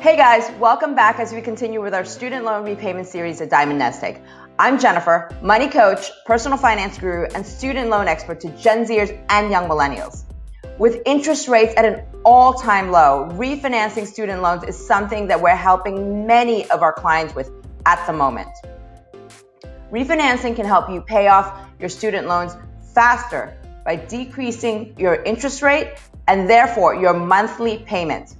Hey guys, welcome back as we continue with our student loan repayment series at Diamond Nest Egg. I'm Jennifer, money coach, personal finance guru, and student loan expert to Gen Zers and young millennials. With interest rates at an all time low, refinancing student loans is something that we're helping many of our clients with at the moment. Refinancing can help you pay off your student loans faster by decreasing your interest rate and therefore your monthly payment.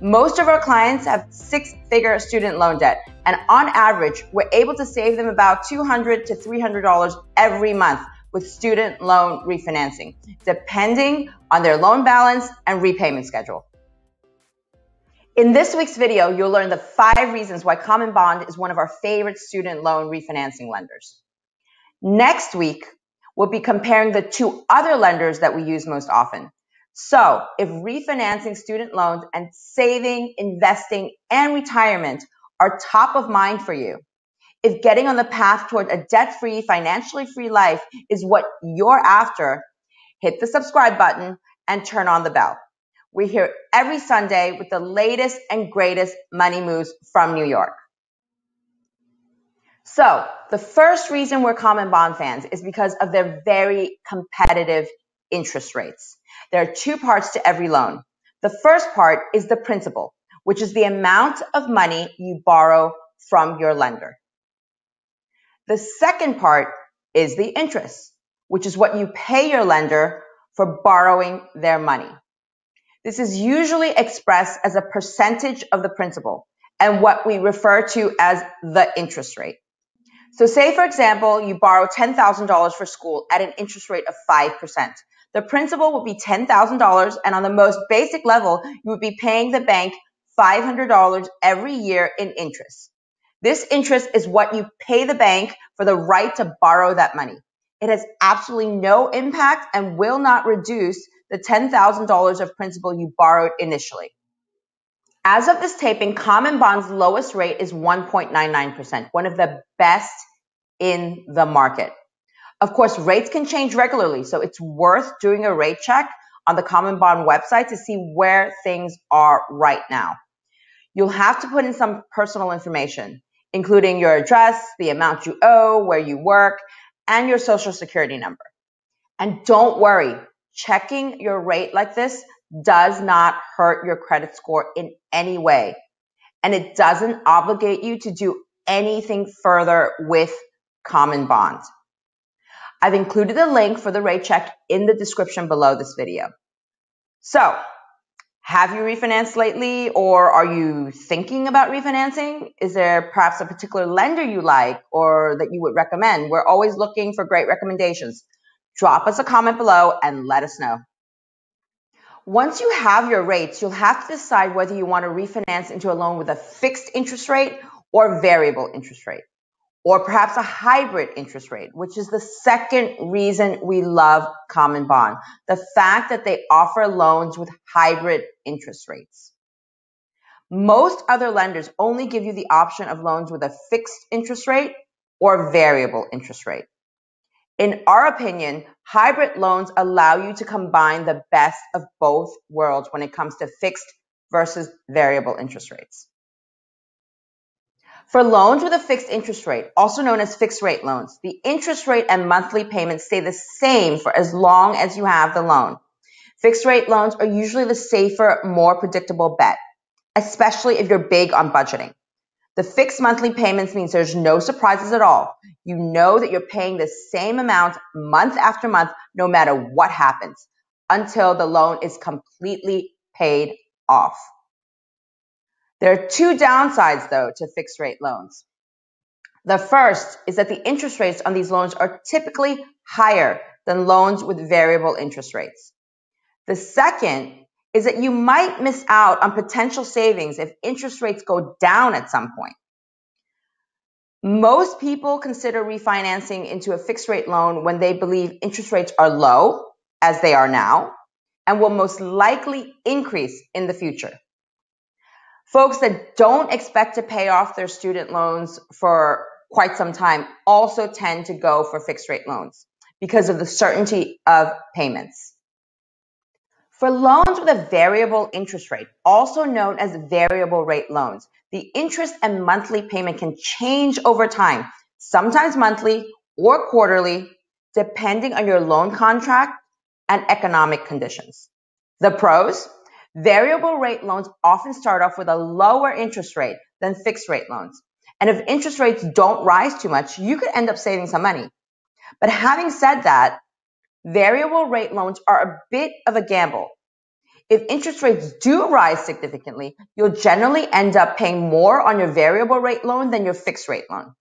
Most of our clients have six figure student loan debt, and on average, we're able to save them about $200 to $300 every month with student loan refinancing, depending on their loan balance and repayment schedule. In this week's video, you'll learn the five reasons why CommonBond is one of our favorite student loan refinancing lenders. Next week, we'll be comparing the two other lenders that we use most often, so if refinancing student loans and saving, investing, and retirement are top of mind for you, if getting on the path toward a debt free, financially free life is what you're after, hit the subscribe button and turn on the bell. We're here every Sunday with the latest and greatest money moves from New York. So the first reason we're CommonBond fans is because of their very competitive interest rates. There are two parts to every loan. The first part is the principal, which is the amount of money you borrow from your lender. The second part is the interest, which is what you pay your lender for borrowing their money. This is usually expressed as a percentage of the principal and what we refer to as the interest rate. So say, for example, you borrow $10,000 for school at an interest rate of 5%. The principal would be $10,000 and on the most basic level, you would be paying the bank $500 every year in interest. This interest is what you pay the bank for the right to borrow that money. It has absolutely no impact and will not reduce the $10,000 of principal you borrowed initially. As of this taping, CommonBond's lowest rate is 1.99%, one of the best in the market. Of course, rates can change regularly, so it's worth doing a rate check on the CommonBond website to see where things are right now. You'll have to put in some personal information, including your address, the amount you owe, where you work, and your social security number. And don't worry, checking your rate like this does not hurt your credit score in any way. And it doesn't obligate you to do anything further with CommonBond. I've included a link for the rate check in the description below this video. So, have you refinanced lately or are you thinking about refinancing? Is there perhaps a particular lender you like or that you would recommend? We're always looking for great recommendations. Drop us a comment below and let us know. Once you have your rates, you'll have to decide whether you want to refinance into a loan with a fixed interest rate or variable interest rate or perhaps a hybrid interest rate, which is the second reason we love CommonBond. The fact that they offer loans with hybrid interest rates. Most other lenders only give you the option of loans with a fixed interest rate or variable interest rate. In our opinion, hybrid loans allow you to combine the best of both worlds when it comes to fixed versus variable interest rates. For loans with a fixed interest rate, also known as fixed rate loans, the interest rate and monthly payments stay the same for as long as you have the loan. Fixed rate loans are usually the safer, more predictable bet, especially if you're big on budgeting. The fixed monthly payments means there's no surprises at all. You know that you're paying the same amount month after month, no matter what happens, until the loan is completely paid off. There are two downsides though to fixed rate loans. The first is that the interest rates on these loans are typically higher than loans with variable interest rates. The second is that you might miss out on potential savings if interest rates go down at some point. Most people consider refinancing into a fixed rate loan when they believe interest rates are low, as they are now, and will most likely increase in the future. Folks that don't expect to pay off their student loans for quite some time also tend to go for fixed rate loans because of the certainty of payments. For loans with a variable interest rate, also known as variable rate loans, the interest and monthly payment can change over time, sometimes monthly or quarterly, depending on your loan contract and economic conditions. The pros, variable rate loans often start off with a lower interest rate than fixed rate loans. And if interest rates don't rise too much, you could end up saving some money. But having said that, variable rate loans are a bit of a gamble. If interest rates do rise significantly, you'll generally end up paying more on your variable rate loan than your fixed rate loan.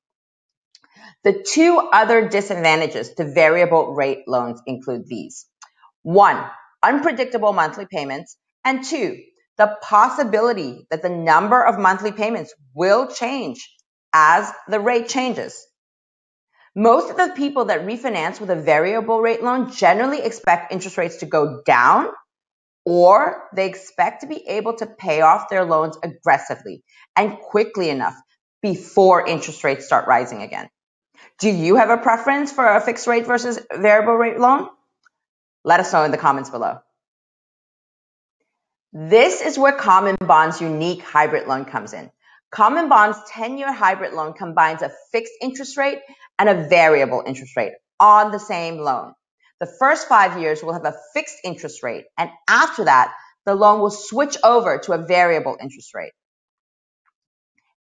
The two other disadvantages to variable rate loans include these. One, unpredictable monthly payments. And two, the possibility that the number of monthly payments will change as the rate changes. Most of the people that refinance with a variable rate loan generally expect interest rates to go down or they expect to be able to pay off their loans aggressively and quickly enough before interest rates start rising again. Do you have a preference for a fixed rate versus variable rate loan? Let us know in the comments below. This is where CommonBond's unique hybrid loan comes in. CommonBond's 10-year hybrid loan combines a fixed interest rate and a variable interest rate on the same loan. The first five years will have a fixed interest rate, and after that, the loan will switch over to a variable interest rate.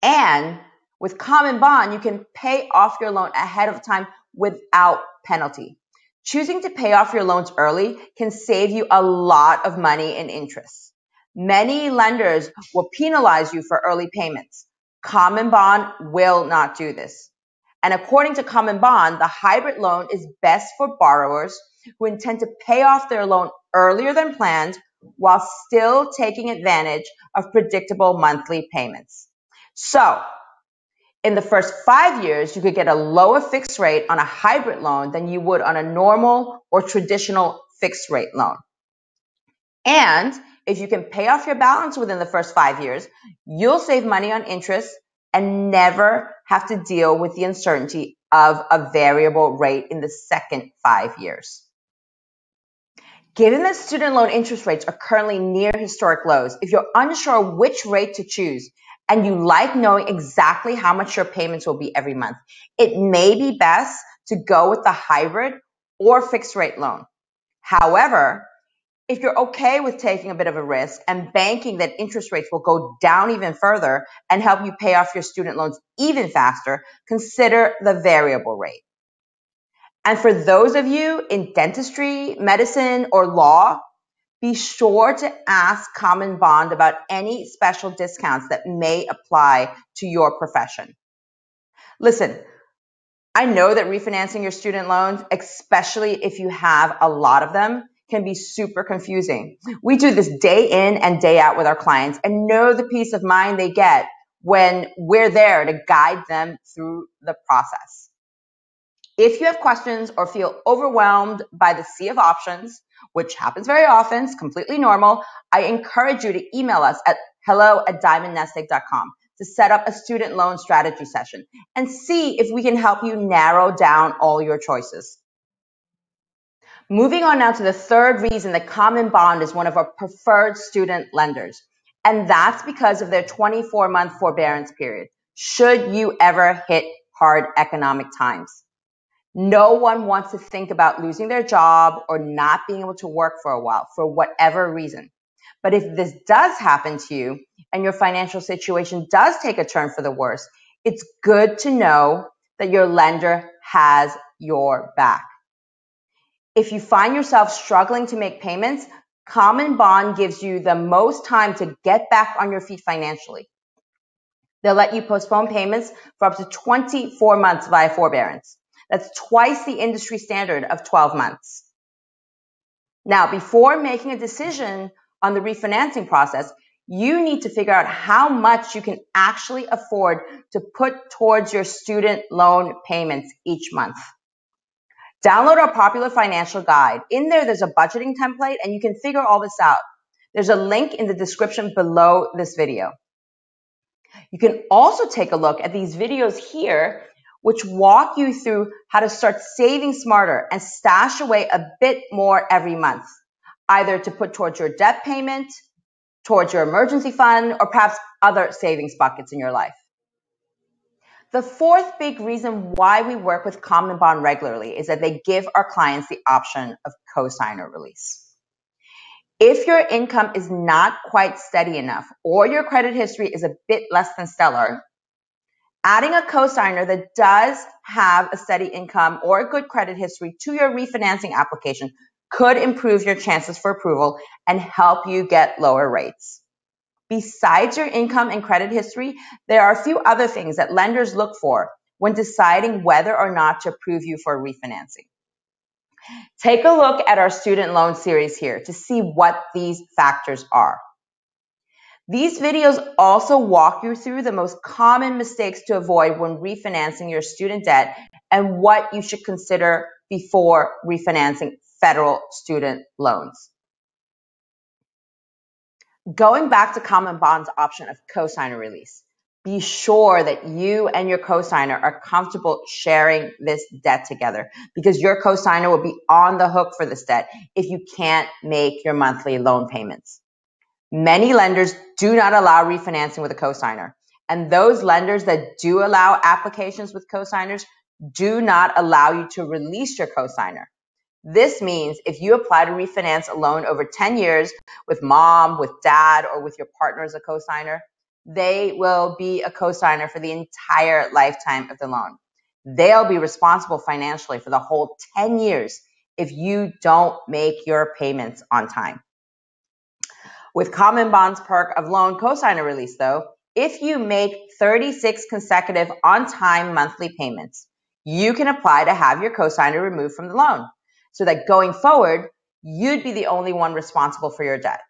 And with CommonBond, you can pay off your loan ahead of time without penalty. Choosing to pay off your loans early can save you a lot of money in interest. Many lenders will penalize you for early payments. CommonBond will not do this. And according to CommonBond, the hybrid loan is best for borrowers who intend to pay off their loan earlier than planned while still taking advantage of predictable monthly payments. So in the first five years, you could get a lower fixed rate on a hybrid loan than you would on a normal or traditional fixed rate loan. And if you can pay off your balance within the first five years, you'll save money on interest and never have to deal with the uncertainty of a variable rate in the second five years. Given that student loan interest rates are currently near historic lows, if you're unsure which rate to choose and you like knowing exactly how much your payments will be every month, it may be best to go with the hybrid or fixed rate loan. However, if you're okay with taking a bit of a risk and banking that interest rates will go down even further and help you pay off your student loans even faster, consider the variable rate. And for those of you in dentistry, medicine, or law, be sure to ask CommonBond about any special discounts that may apply to your profession. Listen, I know that refinancing your student loans, especially if you have a lot of them, can be super confusing. We do this day in and day out with our clients and know the peace of mind they get when we're there to guide them through the process. If you have questions or feel overwhelmed by the sea of options, which happens very often, it's completely normal, I encourage you to email us at hello at diamondnestegg.com to set up a student loan strategy session and see if we can help you narrow down all your choices. Moving on now to the third reason that CommonBond is one of our preferred student lenders. And that's because of their 24 month forbearance period. Should you ever hit hard economic times? No one wants to think about losing their job or not being able to work for a while for whatever reason. But if this does happen to you and your financial situation does take a turn for the worse, it's good to know that your lender has your back. If you find yourself struggling to make payments, CommonBond gives you the most time to get back on your feet financially. They'll let you postpone payments for up to 24 months via forbearance. That's twice the industry standard of 12 months. Now, before making a decision on the refinancing process, you need to figure out how much you can actually afford to put towards your student loan payments each month. Download our popular financial guide. In there, there's a budgeting template and you can figure all this out. There's a link in the description below this video. You can also take a look at these videos here, which walk you through how to start saving smarter and stash away a bit more every month. either to put towards your debt payment, towards your emergency fund, or perhaps other savings buckets in your life. The fourth big reason why we work with CommonBond regularly is that they give our clients the option of cosigner release. If your income is not quite steady enough or your credit history is a bit less than stellar, adding a cosigner that does have a steady income or a good credit history to your refinancing application could improve your chances for approval and help you get lower rates. Besides your income and credit history, there are a few other things that lenders look for when deciding whether or not to approve you for refinancing. Take a look at our student loan series here to see what these factors are. These videos also walk you through the most common mistakes to avoid when refinancing your student debt and what you should consider before refinancing federal student loans. Going back to CommonBond's option of cosigner release, be sure that you and your cosigner are comfortable sharing this debt together because your cosigner will be on the hook for this debt if you can't make your monthly loan payments. Many lenders do not allow refinancing with a cosigner. And those lenders that do allow applications with cosigners do not allow you to release your cosigner. This means if you apply to refinance a loan over 10 years with mom, with dad, or with your partner as a cosigner, they will be a cosigner for the entire lifetime of the loan. They'll be responsible financially for the whole 10 years if you don't make your payments on time. With CommonBond's perk of loan cosigner release, though, if you make 36 consecutive on time monthly payments, you can apply to have your cosigner removed from the loan so that going forward, you'd be the only one responsible for your debt.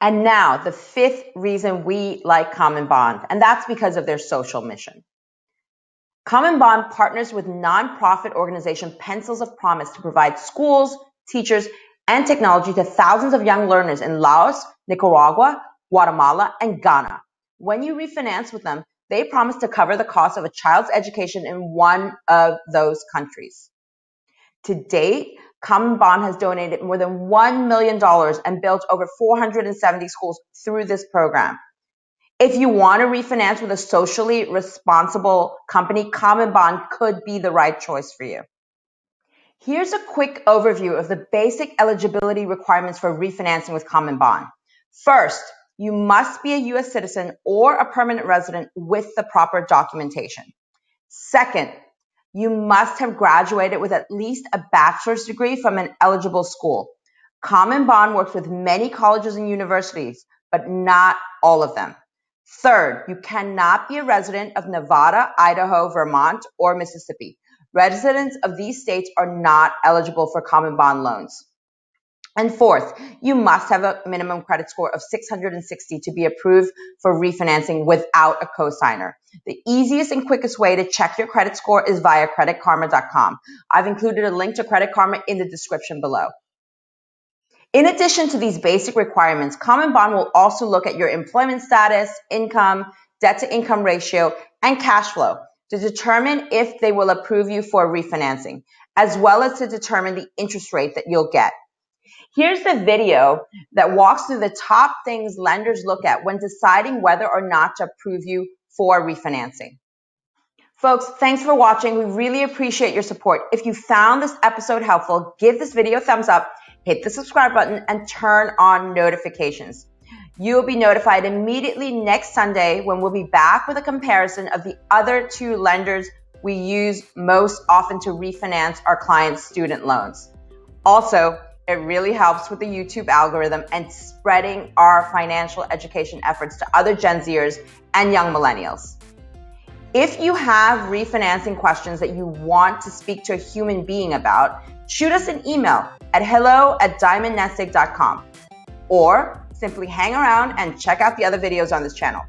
And now the fifth reason we like CommonBond, and that's because of their social mission. CommonBond partners with nonprofit organization Pencils of Promise to provide schools, teachers, and technology to thousands of young learners in Laos, Nicaragua, Guatemala, and Ghana. When you refinance with them, they promise to cover the cost of a child's education in one of those countries. To date, CommonBond has donated more than $1 million and built over 470 schools through this program. If you want to refinance with a socially responsible company, CommonBond could be the right choice for you. Here's a quick overview of the basic eligibility requirements for refinancing with CommonBond. First, you must be a U.S. citizen or a permanent resident with the proper documentation. Second, you must have graduated with at least a bachelor's degree from an eligible school. CommonBond works with many colleges and universities, but not all of them. Third, you cannot be a resident of Nevada, Idaho, Vermont, or Mississippi. Residents of these states are not eligible for CommonBond loans. And fourth, you must have a minimum credit score of 660 to be approved for refinancing without a cosigner. The easiest and quickest way to check your credit score is via creditkarma.com. I've included a link to Credit Karma in the description below. In addition to these basic requirements, CommonBond will also look at your employment status, income, debt to income ratio, and cash flow to determine if they will approve you for refinancing, as well as to determine the interest rate that you'll get. Here's the video that walks through the top things lenders look at when deciding whether or not to approve you for refinancing. Folks, thanks for watching. We really appreciate your support. If you found this episode helpful, give this video a thumbs up, hit the subscribe button, and turn on notifications. You will be notified immediately next Sunday when we'll be back with a comparison of the other two lenders we use most often to refinance our clients' student loans. Also, it really helps with the YouTube algorithm and spreading our financial education efforts to other Gen Zers and young millennials. If you have refinancing questions that you want to speak to a human being about, shoot us an email at hello at diamondnestegg.com or simply hang around and check out the other videos on this channel.